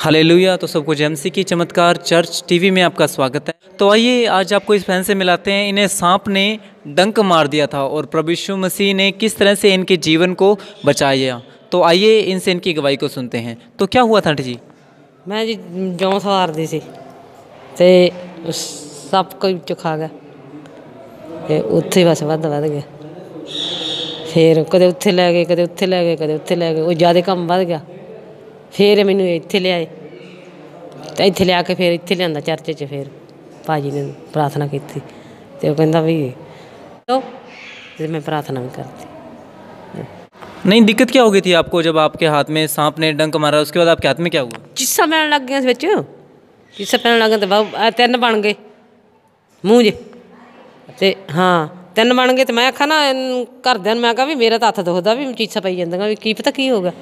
Hallelujah तो सबको जेमसी की चमत्कार चर्च टीवी में आपका स्वागत है तो आइए आज आपको इस फैन से मिलाते हैं इन्हें सांप ने डंक मार दिया था और प्रभु यीशु मसीह ने किस तरह से इनके जीवन को बचाया तो आइए इनसे इनकी गवाही को सुनते हैं तो क्या हुआ था आंटी जी ਮੈਂ ਜੀ ਜੌਂ ਸਵਾਰਦੀ ਸੀ ਤੇ ਸੱਪ ਕੋਈ ਚ ਖਾ ਗਿਆ ਤੇ ਉੱਥੇ ਹੀ ਬਸ ਵੱਧ ਵੱਧ ਗਿਆ ਫਿਰ ਕਦੇ ਉੱਥੇ ਲੈ ਗਏ ਕਦੇ ਉੱਥੇ ਲੈ ਗਏ ਕਦੇ ਉੱਥੇ ਲੈ ਗਏ ਉਹ ਜਿਆਦਾ ਕੰਮ ਵੱਧ ਗਿਆ ਫਿਰ ਮੈਨੂੰ ਇੱਥੇ ਲਿਆਏ ਤੇ ਇੱਥੇ ਲਿਆ ਕੇ ਫਿਰ ਇੱਥੇ ਲਿਆਂਦਾ ਚਰਚ 'ਚ ਫਿਰ ਭਾਜੀ ਨੇ ਪ੍ਰਾਰਥਨਾ ਕੀਤੀ ਤੇ ਉਹ ਕਹਿੰਦਾ ਵੀ ਲਓ ਤੇ ਮੈਂ ਪ੍ਰਾਰਥਨਾ ਵੀ ਕਰਤੀ नहीं दिक्कत क्या हो गई थी आपको जब आपके हाथ में सांप ने डंक मारा उसके बाद आपके हाथ में क्या हुआ ਚੀਸਾਂ ਪੈਣ ਲੱਗ ਗਈਆਂ ਇਸ ਵਿੱਚ ਚੀਸਾਂ ਪੈਣ ਲੱਗ ਗਈਆਂ ਤੇ ਬਾਹੂ ਆਹ ਤਿੰਨ ਬਣ ਗਏ ਮੂੰਹ ਜੇ ਤੇ ਹਾਂ ਤਿੰਨ ਬਣ ਗਏ ਤੇ ਮੈਂ ਆਖਾਂ ਨਾ ਇਹਨੂੰ ਘਰਦਿਆਂ ਨੂੰ ਮੈਂ ਕਹਾਂ ਵੀ ਮੇਰਾ ਤਾਂ ਹੱਥ ਦੁਖਦਾ ਵੀ ਚੀਸਾਂ ਪਈ ਜਾਂਦੀਆਂ ਵੀ ਕੀ ਪਤਾ ਕੀ ਹੋ ਗਿਆ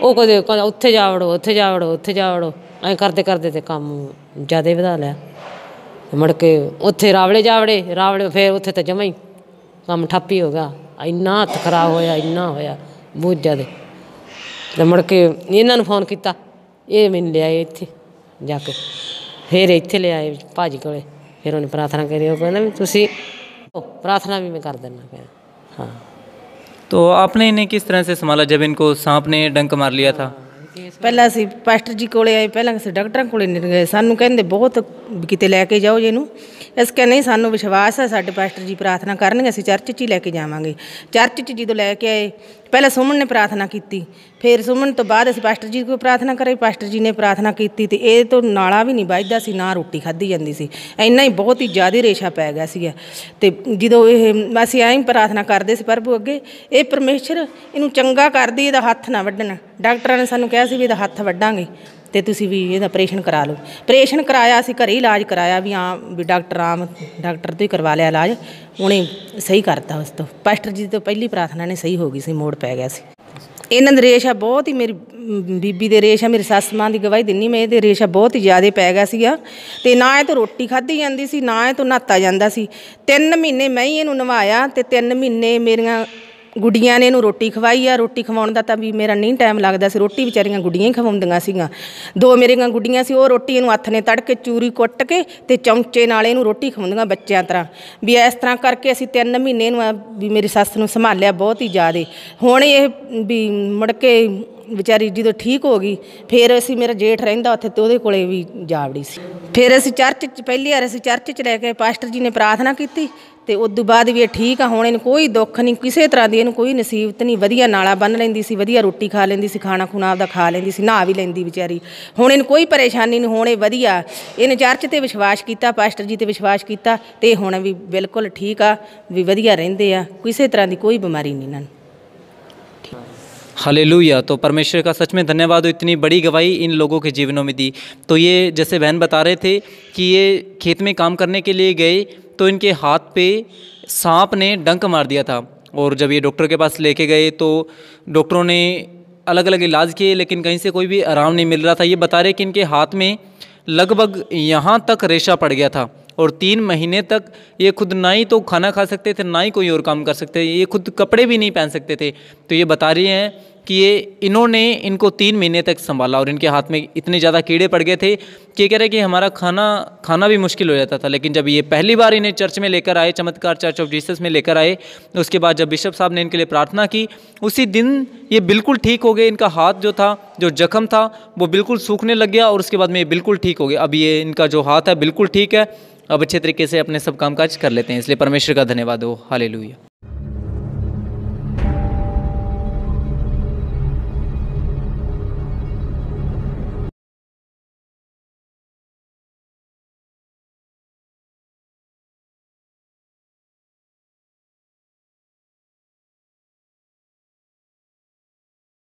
ਉਹ ਕਦੇ ਕਹਿੰਦਾ, ਉੱਥੇ ਜਾ ਵੜੋ, ਉੱਥੇ ਜਾ ਵੜੋ, ਉੱਥੇ ਜਾ ਵੜੋ। ਐਂ ਕਰਦੇ ਕਰਦੇ ਤੇ ਕੰਮ ਜ਼ਿਆਦਾ ਵਧਾ ਲਿਆ। ਤੇ ਮੁੜ ਕੇ ਉੱਥੇ ਰਾਵਲੇ ਜਾ ਵੜੇ, ਰਾਵਲੇ ਫੇਰ ਉੱਥੇ ਤਾਂ ਜਮਾ ਹੀ ਕੰਮ ਠੱਪੀ ਹੋ ਗਿਆ। ਇੰਨਾ ਹੱਥ ਖਰਾਬ ਹੋਇਆ, ਇੰਨਾ ਹੋਇਆ, ਬਹੁਤ ਜ਼ਿਆਦਾ। ਤੇ ਮੁੜ ਕੇ ਇਹਨਾਂ ਨੂੰ ਫੋਨ ਕੀਤਾ, ਇਹ ਮੈਨੂੰ ਲਿਆਏ ਇੱਥੇ ਜਾ ਕੇ। ਫਿਰ ਇੱਥੇ ਲਿਆਏ ਭਾਜੀ ਕੋਲੇ। ਫਿਰ ਉਹਨੇ ਪ੍ਰਾਰਥਨਾ ਕਰੀ, ਉਹ ਕਹਿੰਦਾ ਵੀ ਤੁਸੀਂ ਪ੍ਰਾਰਥਨਾ ਵੀ ਮੈਂ ਕਰ ਦਿੰਦਾ ਫਿਰ ਹਾਂ। तो आपने इन्हें किस तरह से संभाला जब इनको सांप ने डंक मार लिया था ਪਹਿਲਾਂ ਅਸੀਂ ਪਾਸਟਰ ਜੀ ਕੋਲੇ ਆਏ ਪਹਿਲਾਂ ਅਸੀਂ ਡਾਕਟਰਾਂ ਕੋਲੇ ਨਹੀਂ ਗਏ ਸਾਨੂੰ ਕਹਿੰਦੇ ਬਹੁਤ ਵੀ ਕਿਤੇ ਲੈ ਕੇ ਜਾਓ ਜੀ ਇਹਨੂੰ ਇਸ ਕਹਿੰਦੇ ਨਹੀਂ ਸਾਨੂੰ ਵਿਸ਼ਵਾਸ ਹੈ ਸਾਡੇ ਪਾਸਟਰ ਜੀ ਪ੍ਰਾਰਥਨਾ ਕਰਨਗੇ ਅਸੀਂ ਚਰਚ 'ਚ ਹੀ ਲੈ ਕੇ ਜਾਵਾਂਗੇ ਚਰਚ 'ਚ ਜਦੋਂ ਲੈ ਕੇ ਆਏ ਪਹਿਲਾਂ ਸੁਮਨ ਨੇ ਪ੍ਰਾਰਥਨਾ ਕੀਤੀ ਫਿਰ ਸੁਮਨ ਤੋਂ ਬਾਅਦ ਅਸੀਂ ਪਾਸਟਰ ਜੀ ਕੋਲ ਪ੍ਰਾਰਥਨਾ ਕਰਾਈ ਪਾਸਟਰ ਜੀ ਨੇ ਪ੍ਰਾਰਥਨਾ ਕੀਤੀ ਤੇ ਇਹ ਤੋਂ ਨਾਲਾ ਵੀ ਨਹੀਂ ਵੱਜਦਾ ਸੀ ਨਾ ਰੋਟੀ ਖਾਧੀ ਜਾਂਦੀ ਸੀ ਇੰਨਾ ਹੀ ਬਹੁਤ ਹੀ ਜ਼ਿਆਦਾ ਰੇਸ਼ਾ ਪੈ ਗਿਆ ਸੀਗਾ ਤੇ ਜਦੋਂ ਇਹ ਅਸੀਂ ਐਂ ਹੀ ਪ੍ਰਾਰਥਨਾ ਕਰਦੇ ਸੀ ਪ੍ਰਭੂ ਅੱਗੇ ਇਹ ਪਰਮੇਸ਼ਰ ਇਹਨੂੰ ਚੰਗਾ ਕਰਦੀ ਇਹਦਾ ਹੱਥ ਨਾ ਵੱਢਣ ਡਾਕਟਰਾਂ ਨੇ ਸਾਨੂੰ ਕਿਹਾ ਸੀ ਵੀ ਇਹਦਾ ਹੱਥ ਵੱਢਾਂਗੇ ਤੇ ਤੁਸੀਂ ਵੀ ਇਹਦਾ ਆਪਰੇਸ਼ਨ ਕਰਾ ਲਓ। ਆਪਰੇਸ਼ਨ ਕਰਾਇਆ ਅਸੀਂ ਘਰੇ ਇਲਾਜ ਕਰਾਇਆ ਵੀ ਆ ਵੀ ਡਾਕਟਰ ਆਮ, ਡਾਕਟਰ ਤੋਂ ਹੀ ਕਰਵਾ ਲਿਆ ਇਲਾਜ। ਉਹਨੇ ਸਹੀ ਕਰਤਾ ਉਸ ਤੋਂ। ਪਾਸਟਰ ਜੀ ਤੋਂ ਪਹਿਲੀ ਪ੍ਰਾਰਥਨਾ ਨੇ ਸਹੀ ਹੋ ਗਈ ਸੀ, ਮੋੜ ਪੈ ਗਿਆ ਸੀ। ਇਹਨਾਂ ਦੇ ਰੇਸ਼ਾ ਬਹੁਤ ਹੀ ਮੇਰੀ ਬੀਬੀ ਦੇ ਰੇਸ਼ਾ ਮੇਰੀ ਸੱਸ ਮਾਂ ਦੀ ਗਵਾਹੀ ਦਿੰਨੀ ਮੈਂ, ਇਹਦੇ ਰੇਸ਼ਾ ਬਹੁਤ ਹੀ ਜ਼ਿਆਦਾ ਪੈ ਗਿਆ ਸੀਗਾ। ਤੇ ਨਾ ਇਹ ਤੋਂ ਰੋਟੀ ਖਾਧੀ ਜਾਂਦੀ ਸੀ, ਨਾ ਇਹ ਤੋਂ ਨਹਾਤਾ ਜਾਂਦਾ ਸੀ। ਤਿੰਨ ਮਹੀਨੇ ਮੈਂ ਹੀ ਇਹਨੂੰ ਨਵਾਇਆ ਤੇ ਤਿੰਨ ਮਹੀਨੇ ਮੇਰੀਆਂ ਗੁੱਡੀਆਂ ਨੇ ਇਹਨੂੰ ਰੋਟੀ ਖਵਾਈ ਆ, ਰੋਟੀ ਖਵਾਉਣ ਦਾ ਤਾਂ ਵੀ ਮੇਰਾ ਨਹੀਂ ਟਾਈਮ ਲੱਗਦਾ ਸੀ। ਰੋਟੀ ਵਿਚਾਰੀਆਂ ਗੁੱਡੀਆਂ ਹੀ ਖਵਾਉਂਦੀਆਂ ਸੀਗੀਆਂ। ਦੋ ਮੇਰੀਆਂ ਗੁੱਡੀਆਂ ਸੀ, ਉਹ ਰੋਟੀ ਇਹਨੂੰ ਹੱਥ ਨੇ ਤੜ ਕੇ ਚੂਰੀ ਕੁੱਟ ਕੇ ਤੇ ਚਮਚੇ ਨਾਲ ਇਹਨੂੰ ਰੋਟੀ ਖਵਾਉਂਦੀਆਂ ਬੱਚਿਆਂ ਤਰ੍ਹਾਂ। ਵੀ ਇਸ ਤਰ੍ਹਾਂ ਕਰਕੇ ਅਸੀਂ ਤਿੰਨ ਮਹੀਨੇ ਨੂੰ ਵੀ ਮੇਰੀ ਸੱਸ ਨੂੰ ਸੰਭਾਲਿਆ ਬਹੁਤ ਹੀ ਜ਼ਿਆਦੇ। ਹੁਣ ਇਹ ਵੀ ਮੁੜ ਕੇ ਵਿਚਾਰੀ ਜਦੋਂ ਠੀਕ ਹੋ ਗਈ, ਫਿਰ ਅਸੀਂ ਮੇਰਾ ਜੇਠ ਰਹਿੰਦਾ ਉੱਥੇ ਤੇ ਉਹਦੇ ਕੋਲੇ ਵੀ ਜਾਵੜੀ ਸੀ। ਫਿਰ ਅਸੀਂ ਚਰਚ 'ਚ, ਪਹਿਲੀ ਵਾਰ ਅਸੀਂ ਚਰਚ 'ਚ ਲੈ ਕੇ ਪਾਸਟਰ ਜੀ ਨੇ ਪ੍ਰਾਰਥਨਾ ਕੀਤੀ ਤੇ ਉਸ ਤੋਂ ਬਾਅਦ ਵੀ ਇਹ ਠੀਕ ਆ, ਹੁਣ ਇਹਨੂੰ ਕੋਈ ਦੁੱਖ ਨਹੀਂ, ਕਿਸੇ ਤਰ੍ਹਾਂ ਦੀ ਇਹਨੂੰ ਕੋਈ ਨਸੀਬਤ ਨਹੀਂ, ਵਧੀਆ ਨਾਲਾ ਬੰਨ ਲੈਂਦੀ ਸੀ, ਵਧੀਆ ਰੋਟੀ ਖਾ ਲੈਂਦੀ ਸੀ, ਖਾਣਾ ਖੁਣਾ ਆਪਦਾ ਖਾ ਲੈਂਦੀ ਸੀ, ਨਹਾ ਵੀ ਲੈਂਦੀ ਵਿਚਾਰੀ। ਹੁਣ ਇਹਨੂੰ ਕੋਈ ਪਰੇਸ਼ਾਨੀ ਨਹੀਂ, ਹੁਣ ਇਹ ਵਧੀਆ, ਇਹਨੇ ਚਰਚ ਤੇ ਵਿਸ਼ਵਾਸ ਕੀਤਾ, ਪਾਸਟਰ ਜੀ ਤੇ ਵਿਸ਼ਵਾਸ ਕੀਤਾ ਤੇ ਹੁਣ ਵੀ ਬਿਲਕੁਲ ਠੀਕ ਆ, ਵੀ ਵਧੀਆ ਰਹਿੰਦੇ ਆ, ਕਿਸੇ ਤਰ੍ਹਾਂ ਦੀ ਕੋਈ ਬਿਮਾਰੀ ਨਹੀਂ ਇਹਨਾਂ ਨੂੰ। हालेलुया। तो परमेश्वर का सच में धन्यवाद इतनी बड़ी गवाही इन लोगों के जीवनों में दी। तो ये जैसे बहन बता रहे थे कि ये खेत में काम करने के लिए गए तो इनके हाथ पे सांप ने डंक मार दिया था। और जब ये डॉक्टर के पास लेके गए तो डॉक्टरों ने अलग अलग इलाज किए, लेकिन कहीं से कोई भी आराम नहीं मिल रहा था। ये बता रहे कि इनके हाथ में लगभग यहाँ तक रेशा पड़ गया था और तीन महीने तक ये खुद ना ही तो खाना खा सकते थे, ना ही कोई और काम कर सकते ये खुद कपड़े भी नहीं पहन सकते थे। तो ये बता रही हैं कि ये इन्होंने इनको तीन महीने तक संभाला और इनके हाथ में इतने ज़्यादा कीड़े पड़ गए थे कि कह रहे कि हमारा खाना खाना भी मुश्किल हो जाता था। लेकिन जब ये पहली बार इन्हें चर्च में लेकर आए, चमत्कार चर्च ऑफ़ जीसस में लेकर आए उसके बाद जब बिशप साहब ने इनके लिए प्रार्थना की, उसी दिन ये बिल्कुल ठीक हो गए। इनका हाथ जो था, जो जख्म था, वो बिल्कुल सूखने लग गया और उसके बाद में ये बिल्कुल ठीक हो गए। अब ये इनका जो हाथ है, बिल्कुल ठीक है। अब अच्छे तरीके से अपने सब कामकाज कर लेते हैं, इसलिए परमेश्वर का धन्यवाद हो। हालेलुया।